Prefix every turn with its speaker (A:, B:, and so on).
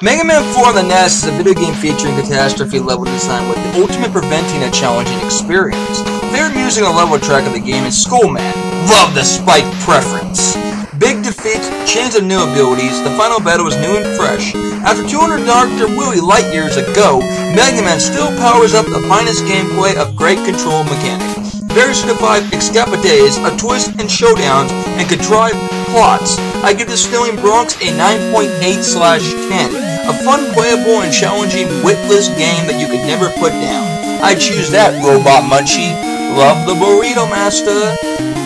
A: Mega Man 4 on the NES is a video game featuring catastrophe level design with the ultimate preventing a challenging experience. Favorite music on level track of the game is Skullman. Love the spike preference. Big defeats, chains of new abilities, the final battle is new and fresh. After 200 Dr. Willy light years ago, Mega Man still powers up the finest gameplay of great control mechanics. Various survive escapades, a twist and showdowns, and contrived plots. I give the Snowing Bronx a 9.8 slash 10 a fun, playable, and challenging witless game that you could never put down. I choose that, Robot Munchie. Love the Burrito Master.